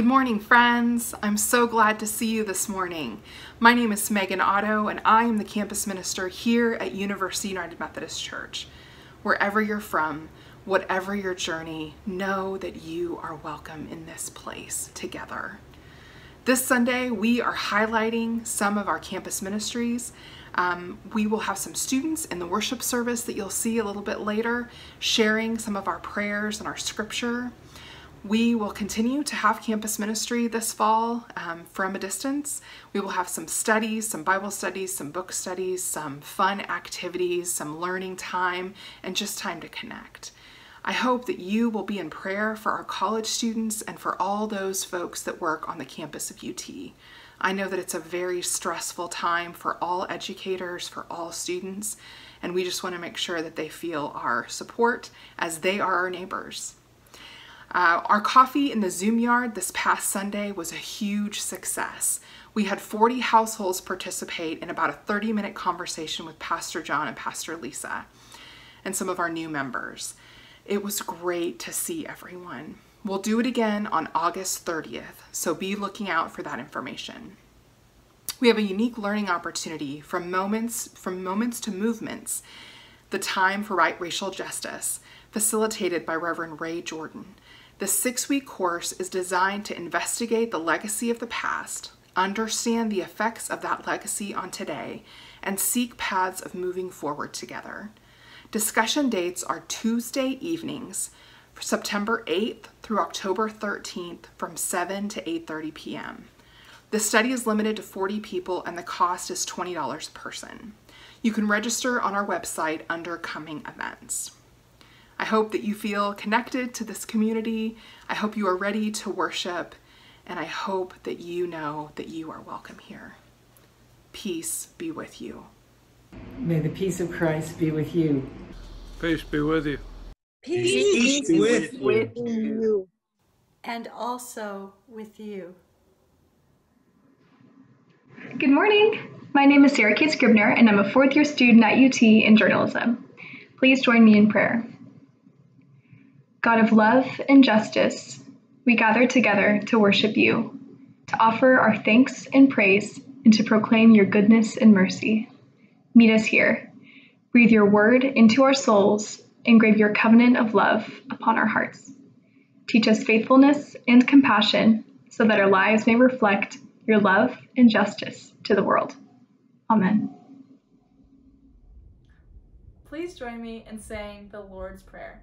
Good morning, friends. I'm so glad to see you this morning. My name is Megan Otto, and I am the campus minister here at University United Methodist Church. Wherever you're from, whatever your journey, know that you are welcome in this place together. This Sunday, we are highlighting some of our campus ministries. Um, we will have some students in the worship service that you'll see a little bit later sharing some of our prayers and our scripture. We will continue to have campus ministry this fall um, from a distance. We will have some studies, some Bible studies, some book studies, some fun activities, some learning time, and just time to connect. I hope that you will be in prayer for our college students and for all those folks that work on the campus of UT. I know that it's a very stressful time for all educators, for all students, and we just want to make sure that they feel our support as they are our neighbors. Uh, our coffee in the Zoom yard this past Sunday was a huge success. We had 40 households participate in about a 30 minute conversation with Pastor John and Pastor Lisa and some of our new members. It was great to see everyone. We'll do it again on August 30th, so be looking out for that information. We have a unique learning opportunity from moments from moments to movements, the time for right racial justice, facilitated by Reverend Ray Jordan. The six week course is designed to investigate the legacy of the past, understand the effects of that legacy on today, and seek paths of moving forward together. Discussion dates are Tuesday evenings, September 8th through October 13th from 7 to 8:30 p.m. The study is limited to 40 people and the cost is $20 a person. You can register on our website under coming events. I hope that you feel connected to this community. I hope you are ready to worship, and I hope that you know that you are welcome here. Peace be with you. May the peace of Christ be with you. Peace be with you. Peace, Peace be with with, you. you. and also with you. Good morning. My name is Sarah Kate Scribner, and I'm a fourth year student at UT in journalism. Please join me in prayer. God of love and justice, we gather together to worship you, to offer our thanks and praise, and to proclaim your goodness and mercy. Meet us here. Breathe your word into our souls, engrave your covenant of love upon our hearts. Teach us faithfulness and compassion so that our lives may reflect your love and justice to the world. Amen. Please join me in saying the Lord's Prayer.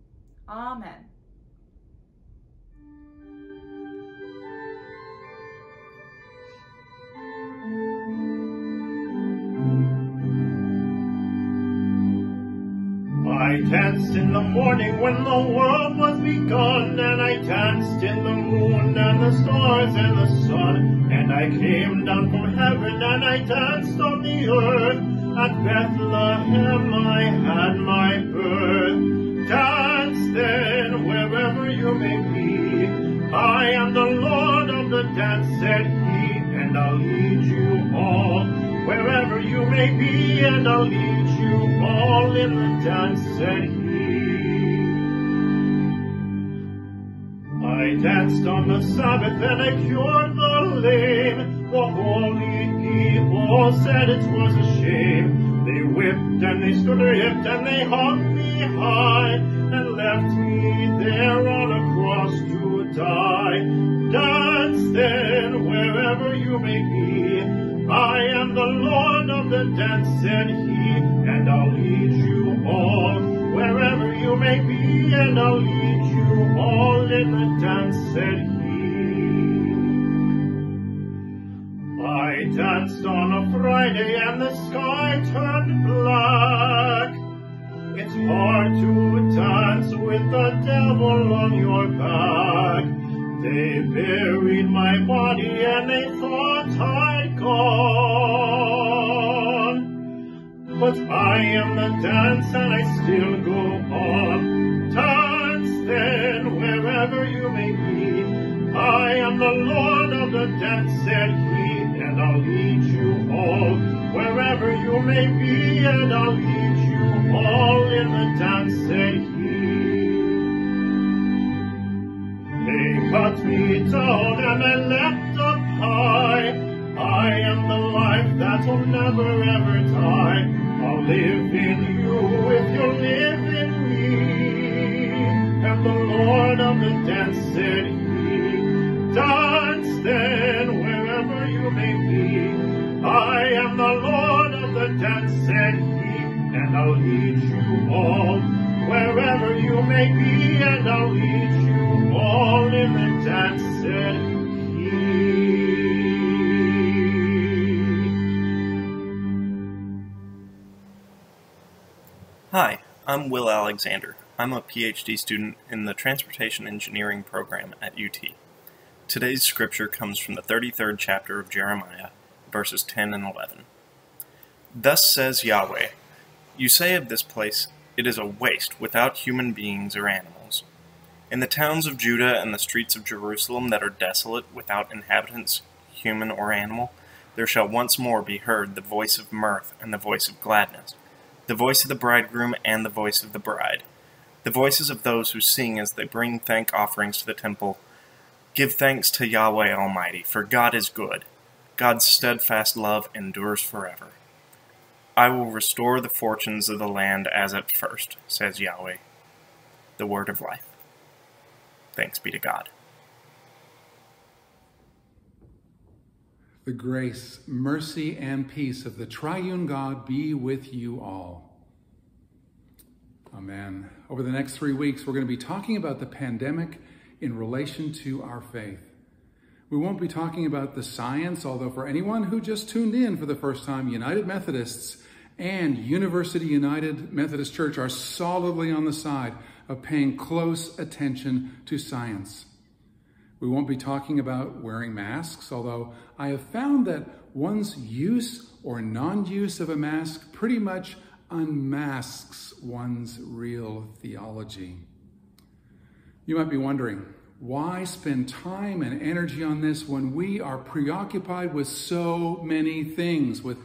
Amen. I danced in the morning when the world was begun, and I danced in the moon and the stars and the sun, and I came down from heaven and I danced on the earth. At Bethlehem I had my birth. Then wherever you may be. I am the Lord of the dance, said he, and I'll lead you all wherever you may be, and I'll lead you all in the dance, said he. I danced on the Sabbath and I cured the lame. The holy people said it was a shame. They whipped and they stripped and they hung me high and left me there on a cross to die. Dance then wherever you may be. I am the Lord of the dance, said he, and I'll lead you all wherever you may be, and I'll lead you all in the dance, said he. I danced on a Friday and the sky turned black. It's hard to devil on your back. They buried my body and they thought I'd gone. But I am the dance and I still go on. Dance then wherever you may be. I am the Lord of the dance, said he, and I'll lead you all wherever you may be, and I'll lead you all in the dance, and left up high. I am the life that'll never ever die. Alexander. I'm a PhD student in the Transportation Engineering program at UT. Today's scripture comes from the 33rd chapter of Jeremiah, verses 10 and 11. Thus says Yahweh, You say of this place, It is a waste without human beings or animals. In the towns of Judah and the streets of Jerusalem that are desolate without inhabitants, human or animal, there shall once more be heard the voice of mirth and the voice of gladness, the voice of the bridegroom and the voice of the bride, the voices of those who sing as they bring thank offerings to the temple. Give thanks to Yahweh Almighty, for God is good. God's steadfast love endures forever. I will restore the fortunes of the land as at first, says Yahweh, the word of life. Thanks be to God. The grace, mercy, and peace of the triune God be with you all. Amen. Over the next three weeks, we're going to be talking about the pandemic in relation to our faith. We won't be talking about the science, although for anyone who just tuned in for the first time, United Methodists and University United Methodist Church are solidly on the side of paying close attention to science. We won't be talking about wearing masks, although I have found that one's use or non-use of a mask pretty much unmasks one's real theology. You might be wondering, why spend time and energy on this when we are preoccupied with so many things, with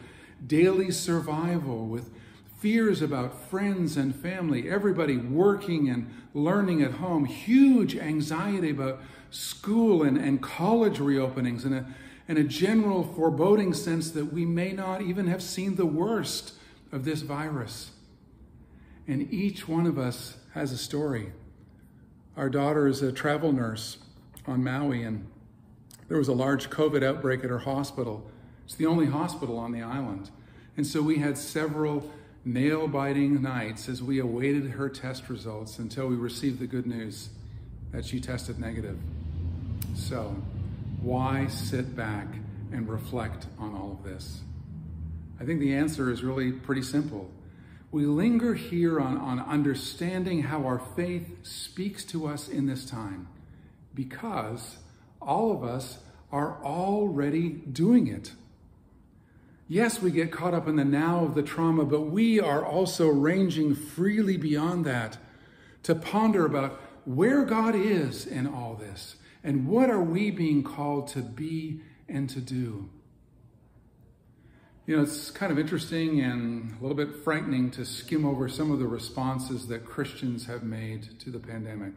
daily survival, with fears about friends and family, everybody working and learning at home, huge anxiety about school and, and college reopenings, and a, and a general foreboding sense that we may not even have seen the worst of this virus. And each one of us has a story. Our daughter is a travel nurse on Maui, and there was a large COVID outbreak at her hospital. It's the only hospital on the island. And so we had several nail biting nights as we awaited her test results until we received the good news that she tested negative. So, why sit back and reflect on all of this? I think the answer is really pretty simple. We linger here on, on understanding how our faith speaks to us in this time because all of us are already doing it. Yes, we get caught up in the now of the trauma, but we are also ranging freely beyond that to ponder about where God is in all this and what are we being called to be and to do. You know, it's kind of interesting and a little bit frightening to skim over some of the responses that Christians have made to the pandemic.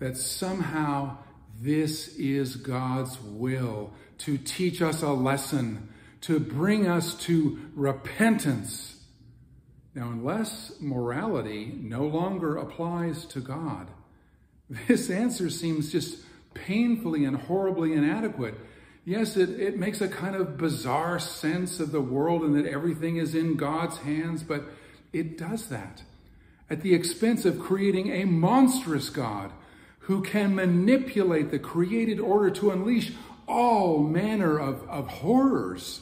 That somehow this is God's will to teach us a lesson, to bring us to repentance. Now, unless morality no longer applies to God, this answer seems just painfully and horribly inadequate. Yes, it, it makes a kind of bizarre sense of the world and that everything is in God's hands, but it does that at the expense of creating a monstrous God who can manipulate the created order to unleash all manner of, of horrors.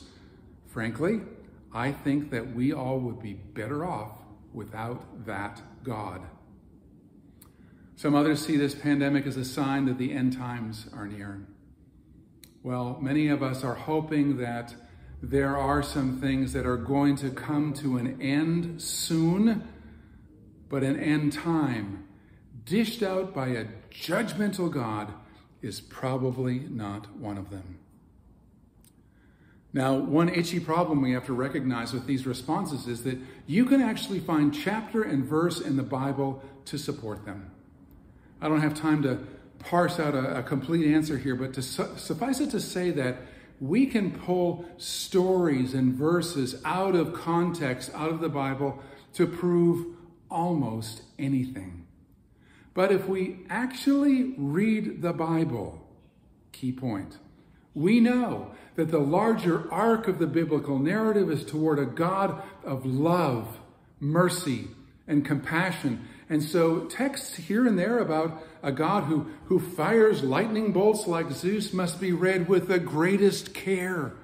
Frankly, I think that we all would be better off without that God. Some others see this pandemic as a sign that the end times are near. Well, many of us are hoping that there are some things that are going to come to an end soon, but an end time dished out by a judgmental God is probably not one of them. Now, one itchy problem we have to recognize with these responses is that you can actually find chapter and verse in the Bible to support them. I don't have time to parse out a, a complete answer here, but to su suffice it to say that we can pull stories and verses out of context, out of the Bible, to prove almost anything. But if we actually read the Bible, key point, we know that the larger arc of the biblical narrative is toward a God of love, mercy, and compassion. And so texts here and there about a God who, who fires lightning bolts like Zeus must be read with the greatest care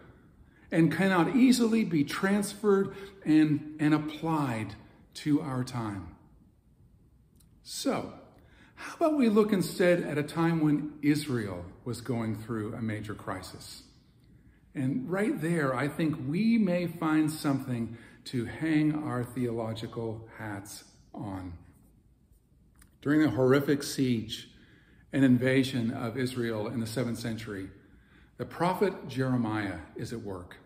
and cannot easily be transferred and, and applied to our time. So, how about we look instead at a time when Israel was going through a major crisis? And right there, I think we may find something to hang our theological hats on. During the horrific siege and invasion of Israel in the seventh century, the prophet Jeremiah is at work.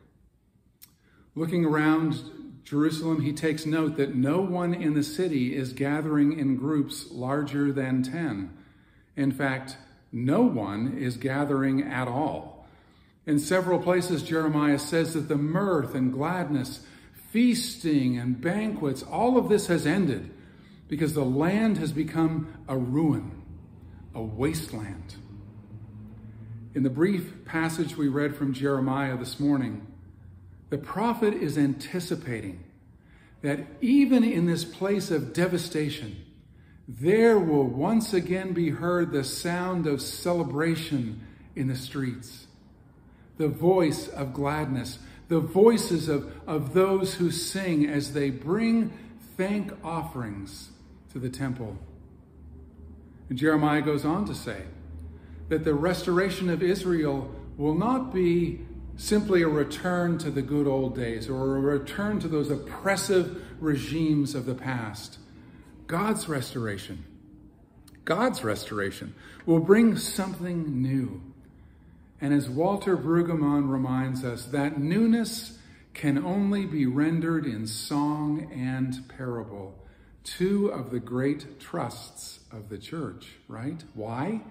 Looking around Jerusalem, he takes note that no one in the city is gathering in groups larger than 10. In fact, no one is gathering at all. In several places, Jeremiah says that the mirth and gladness, feasting and banquets, all of this has ended because the land has become a ruin, a wasteland. In the brief passage we read from Jeremiah this morning, the prophet is anticipating that even in this place of devastation, there will once again be heard the sound of celebration in the streets, the voice of gladness, the voices of, of those who sing as they bring thank offerings to the temple. And Jeremiah goes on to say that the restoration of Israel will not be simply a return to the good old days or a return to those oppressive regimes of the past. God's restoration, God's restoration will bring something new. And as Walter Brueggemann reminds us, that newness can only be rendered in song and parable two of the great trusts of the church, right? Why?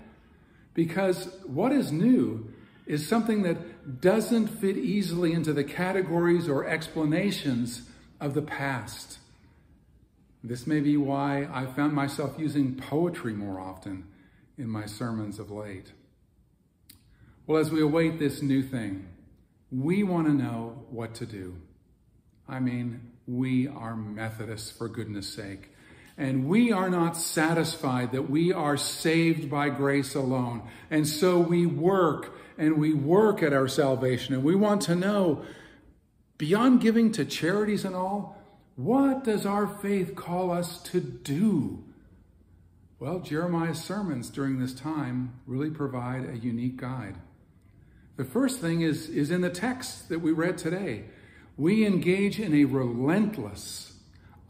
Because what is new is something that doesn't fit easily into the categories or explanations of the past. This may be why I found myself using poetry more often in my sermons of late. Well, as we await this new thing, we want to know what to do. I mean, we are Methodists, for goodness sake. And we are not satisfied that we are saved by grace alone. And so we work and we work at our salvation. And we want to know, beyond giving to charities and all, what does our faith call us to do? Well, Jeremiah's sermons during this time really provide a unique guide. The first thing is, is in the text that we read today we engage in a relentless,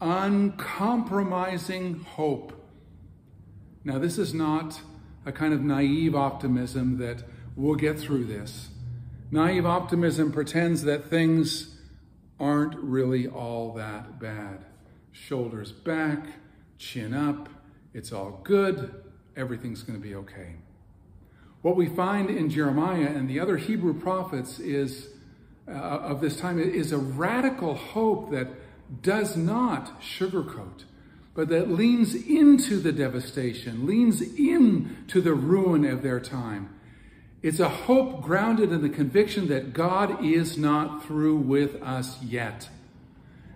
uncompromising hope. Now, this is not a kind of naive optimism that we'll get through this. Naive optimism pretends that things aren't really all that bad. Shoulders back, chin up, it's all good, everything's going to be okay. What we find in Jeremiah and the other Hebrew prophets is uh, of this time is a radical hope that does not sugarcoat, but that leans into the devastation, leans into the ruin of their time. It's a hope grounded in the conviction that God is not through with us yet.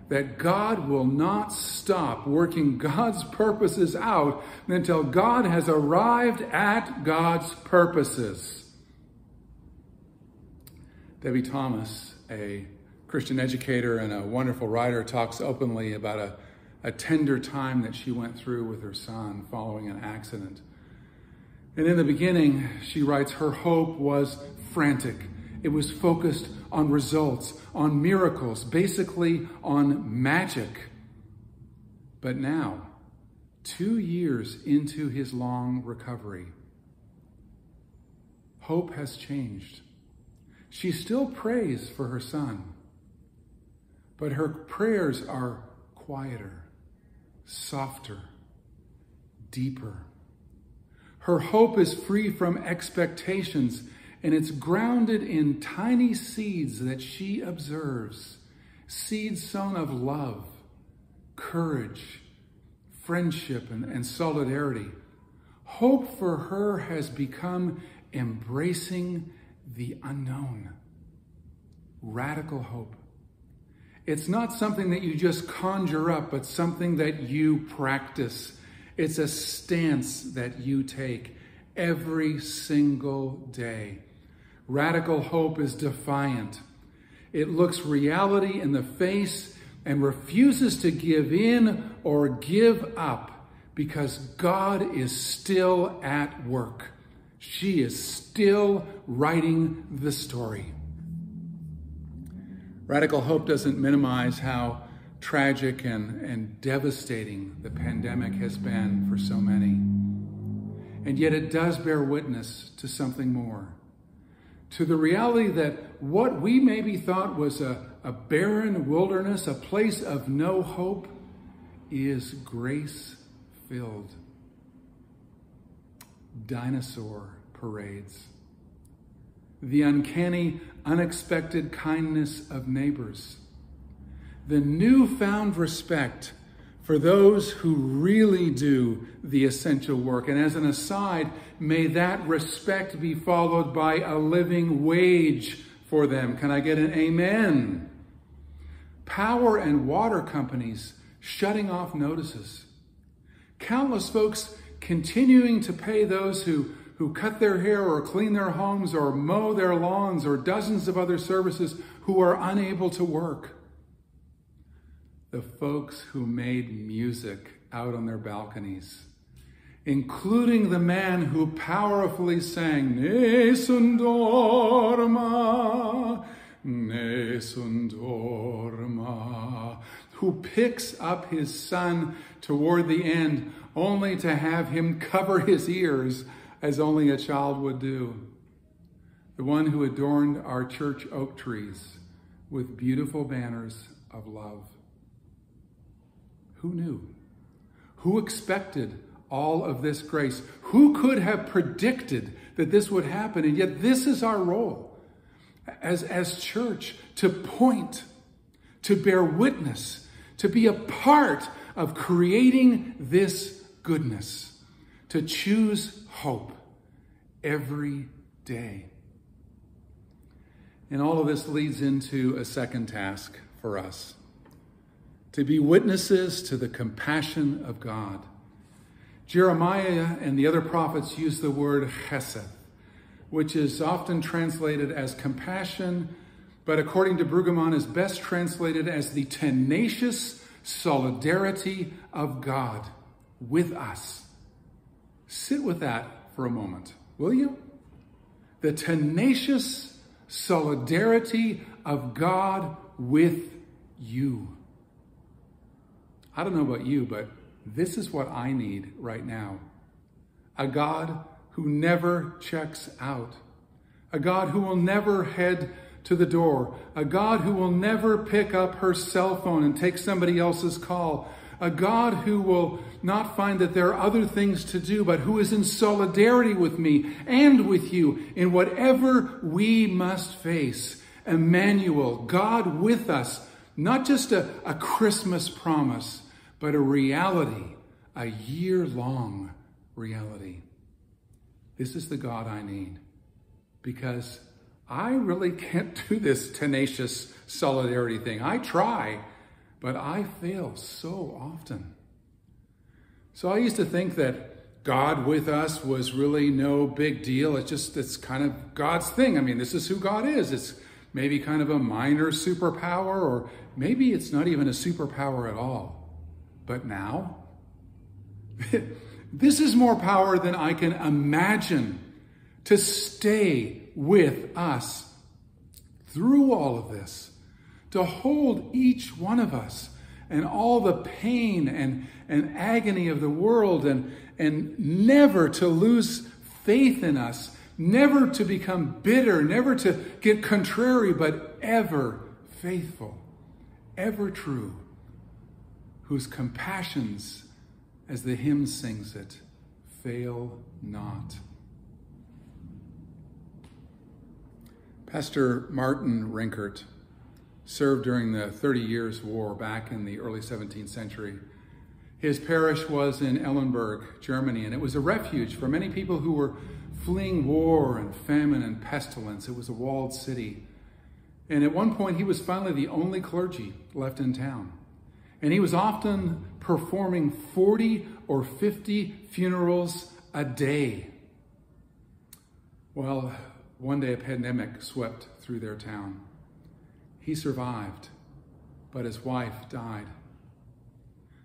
That God will not stop working God's purposes out until God has arrived at God's purposes. Debie Thomas, a Christian educator and a wonderful writer, talks openly about a, a tender time that she went through with her son following an accident. And in the beginning, she writes, her hope was frantic. It was focused on results, on miracles, basically on magic. But now, two years into his long recovery, hope has changed. She still prays for her son, but her prayers are quieter, softer, deeper. Her hope is free from expectations and it's grounded in tiny seeds that she observes, seeds sown of love, courage, friendship, and, and solidarity. Hope for her has become embracing the unknown. Radical hope. It's not something that you just conjure up, but something that you practice. It's a stance that you take every single day. Radical hope is defiant. It looks reality in the face and refuses to give in or give up because God is still at work. She is still writing the story. Radical hope doesn't minimize how tragic and, and devastating the pandemic has been for so many. And yet it does bear witness to something more to the reality that what we maybe thought was a, a barren wilderness, a place of no hope, is grace filled. Dinosaur parades. The uncanny, unexpected kindness of neighbors. The newfound respect for those who really do the essential work. And as an aside, may that respect be followed by a living wage for them. Can I get an amen? Power and water companies shutting off notices. Countless folks continuing to pay those who, who cut their hair or clean their homes or mow their lawns or dozens of other services who are unable to work the folks who made music out on their balconies, including the man who powerfully sang Nessun dorma, Nessun dorma, who picks up his son toward the end only to have him cover his ears as only a child would do. The one who adorned our church oak trees with beautiful banners of love. Who knew? Who expected all of this grace? Who could have predicted that this would happen? And yet, this is our role as, as church to point, to bear witness, to be a part of creating this goodness, to choose hope every day. And all of this leads into a second task for us to be witnesses to the compassion of God. Jeremiah and the other prophets use the word chesed, which is often translated as compassion, but according to Brueggemann is best translated as the tenacious solidarity of God with us. Sit with that for a moment, will you? The tenacious solidarity of God with you. I don't know about you, but this is what I need right now. A God who never checks out. A God who will never head to the door. A God who will never pick up her cell phone and take somebody else's call. A God who will not find that there are other things to do, but who is in solidarity with me and with you in whatever we must face. Emmanuel, God with us, not just a, a Christmas promise, but a reality, a year long reality. This is the God I need because I really can't do this tenacious solidarity thing. I try, but I fail so often. So I used to think that God with us was really no big deal. It's just, it's kind of God's thing. I mean, this is who God is. It's maybe kind of a minor superpower, or maybe it's not even a superpower at all. But now, this is more power than I can imagine to stay with us through all of this, to hold each one of us and all the pain and, and agony of the world and, and never to lose faith in us, never to become bitter, never to get contrary, but ever faithful, ever true, whose compassions, as the hymn sings it, fail not. Pastor Martin Rinkart served during the Thirty Years' War back in the early 17th century. His parish was in Ellenburg, Germany, and it was a refuge for many people who were fleeing war and famine and pestilence. It was a walled city. And at one point, he was finally the only clergy left in town. And he was often performing 40 or 50 funerals a day. Well, one day a pandemic swept through their town. He survived, but his wife died.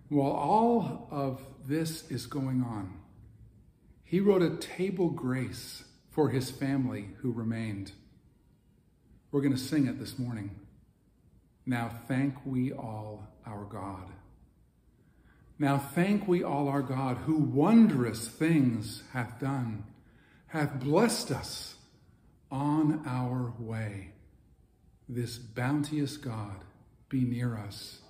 While all of this is going on, he wrote a table grace for his family who remained. We're going to sing it this morning. Now thank we all our God. Now thank we all our God, who wondrous things hath done, hath blessed us on our way. This bounteous God be near us.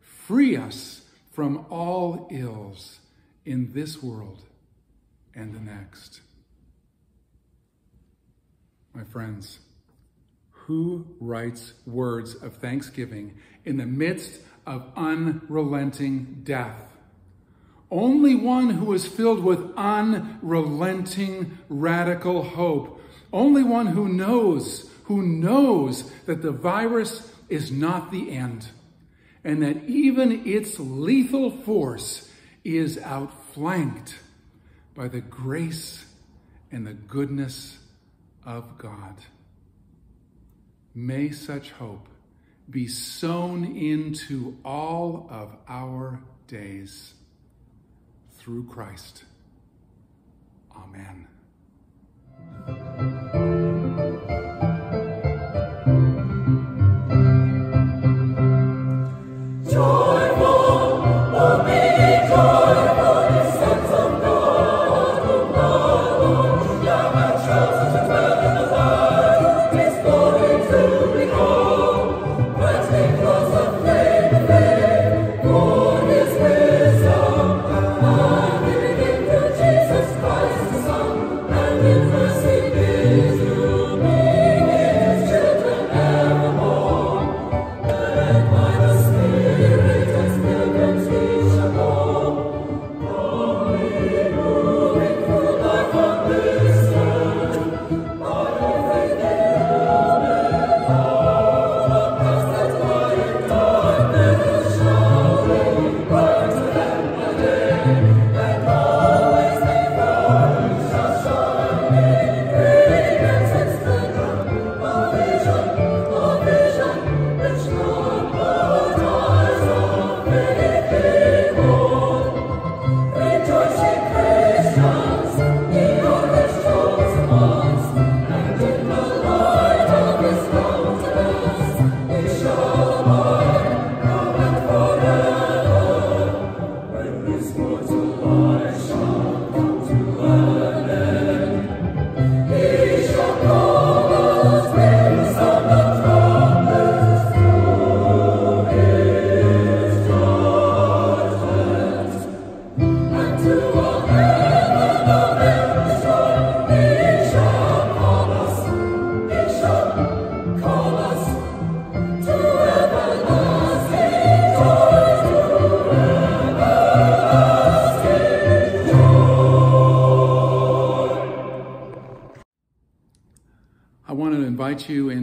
Free us from all ills in this world and the next. My friends, who writes words of thanksgiving in the midst of unrelenting death? Only one who is filled with unrelenting radical hope. Only one who knows, who knows that the virus is not the end and that even its lethal force is outflanked by the grace and the goodness of God. May such hope be sown into all of our days through Christ. Amen.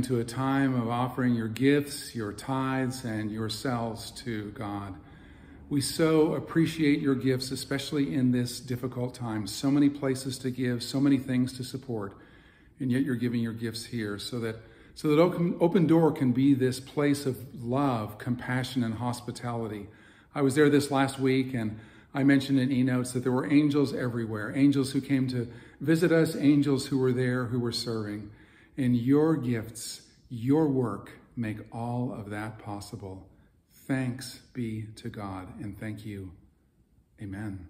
Into a time of offering your gifts, your tithes, and yourselves to God. We so appreciate your gifts, especially in this difficult time. So many places to give, so many things to support, and yet you're giving your gifts here so that so that open, open Door can be this place of love, compassion, and hospitality, I was there this last week and I mentioned in e-notes that there were angels everywhere, angels who came to visit us, angels who were there who were serving. And your gifts, your work make all of that possible. Thanks be to God and thank you. Amen.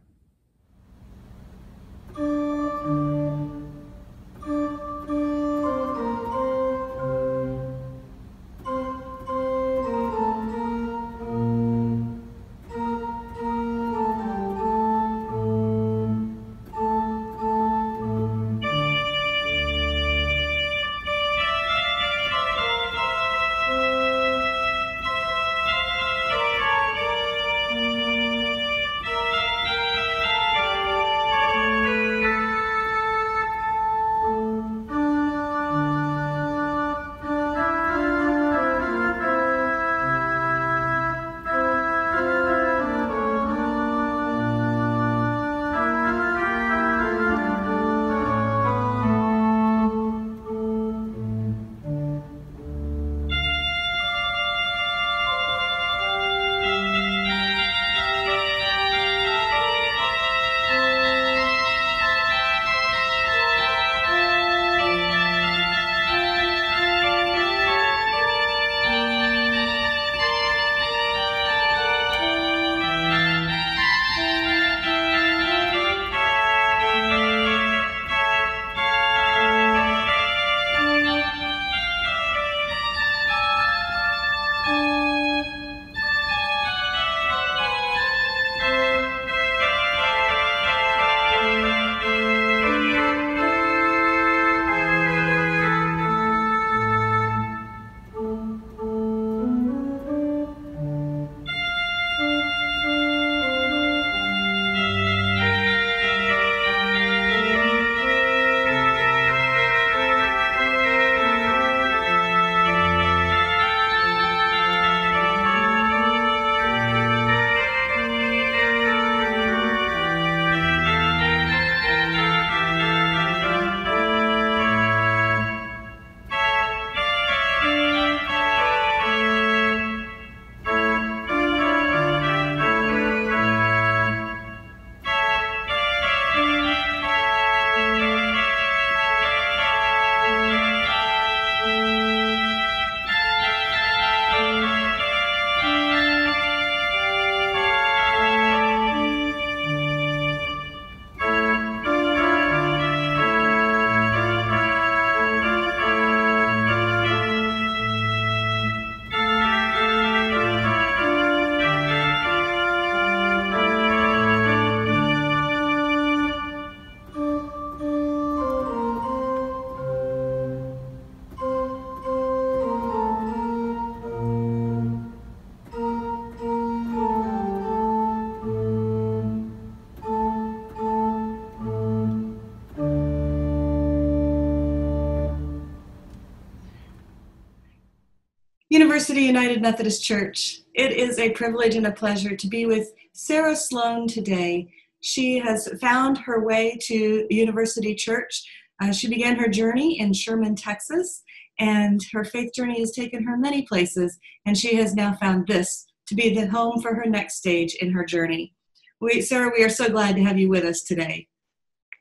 University United Methodist Church. It is a privilege and a pleasure to be with Sarah Sloan today. She has found her way to University Church. Uh, she began her journey in Sherman, Texas, and her faith journey has taken her many places, and she has now found this to be the home for her next stage in her journey. We, Sarah, we are so glad to have you with us today.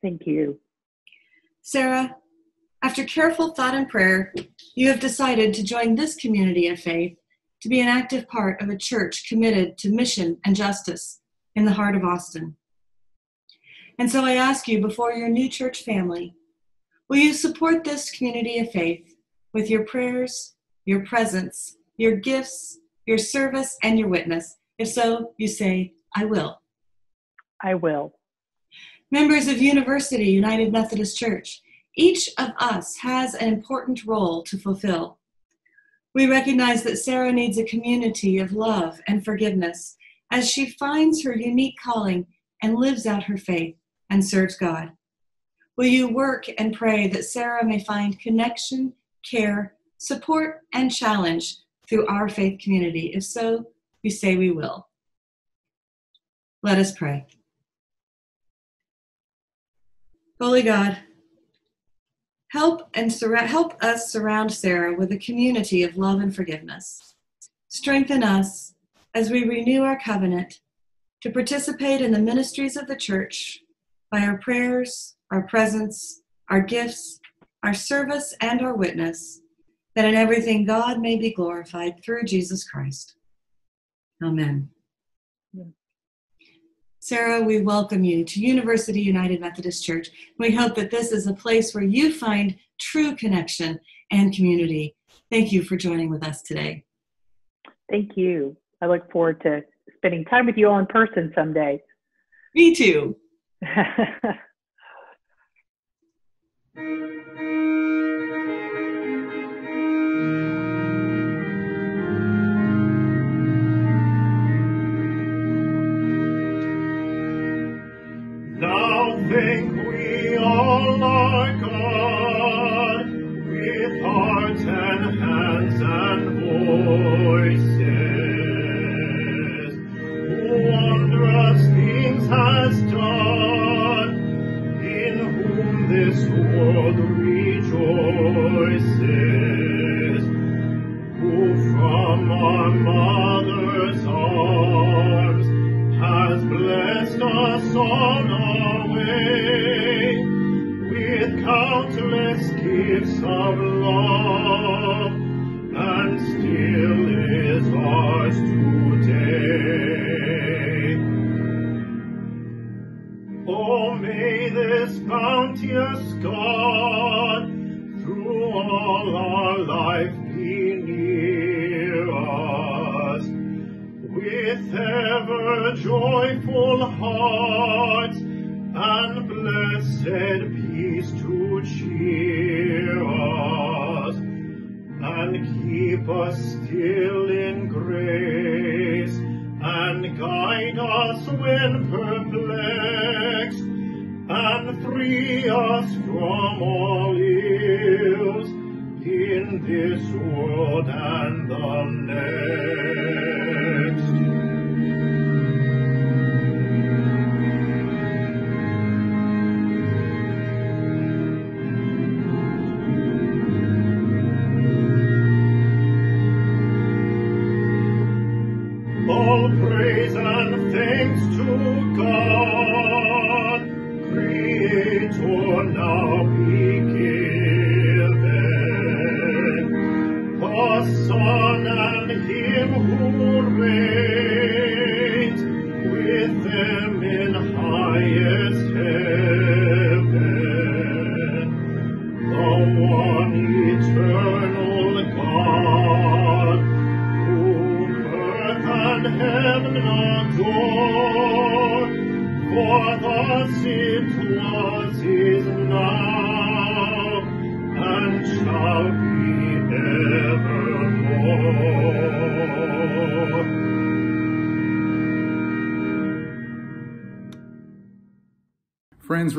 Thank you. Sarah, after careful thought and prayer, you have decided to join this community of faith to be an active part of a church committed to mission and justice in the heart of Austin. And so I ask you, before your new church family, will you support this community of faith with your prayers, your presence, your gifts, your service, and your witness? If so, you say, I will. I will. Members of University United Methodist Church, each of us has an important role to fulfill. We recognize that Sarah needs a community of love and forgiveness as she finds her unique calling and lives out her faith and serves God. Will you work and pray that Sarah may find connection, care, support, and challenge through our faith community? If so, we say we will. Let us pray. Holy God, Help and help us surround Sarah with a community of love and forgiveness. Strengthen us as we renew our covenant to participate in the ministries of the church by our prayers, our presence, our gifts, our service, and our witness, that in everything God may be glorified through Jesus Christ. Amen. Sarah, we welcome you to University United Methodist Church. We hope that this is a place where you find true connection and community. Thank you for joining with us today. Thank you. I look forward to spending time with you all in person someday. Me too.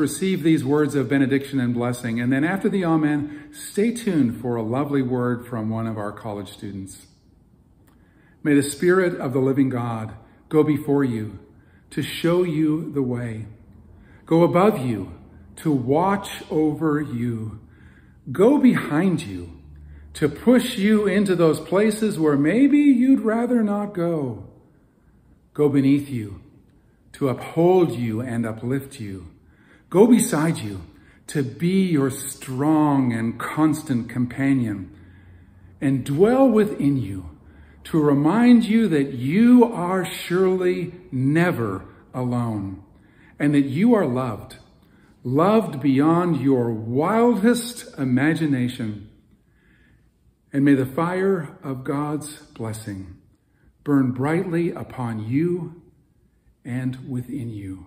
receive these words of benediction and blessing. And then after the Amen, stay tuned for a lovely word from one of our college students. May the Spirit of the living God go before you to show you the way, go above you to watch over you, go behind you to push you into those places where maybe you'd rather not go, go beneath you to uphold you and uplift you, go beside you to be your strong and constant companion, and dwell within you to remind you that you are surely never alone and that you are loved, loved beyond your wildest imagination. And may the fire of God's blessing burn brightly upon you and within you,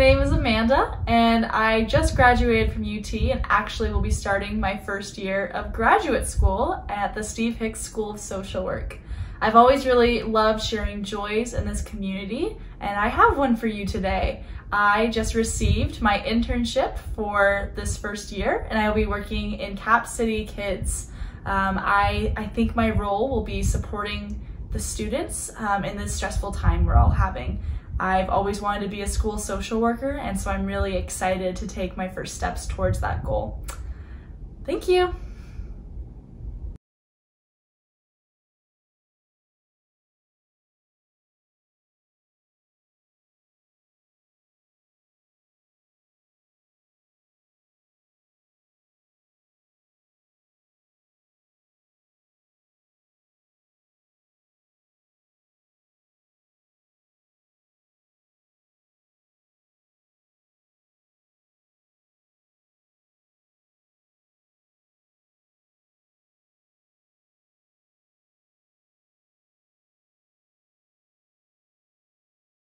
Name is Amanda, and I just graduated from UT and actually will be starting my first year of graduate school at the Steve Hicks School of Social Work. I've always really loved sharing joys in this community, and I have one for you today. I just received my internship for this first year, and I will be working in Cap City Kids. Um, I, I think my role will be supporting the students um, in this stressful time we're all having. I've always wanted to be a school social worker, and so I'm really excited to take my first steps towards that goal. Thank you.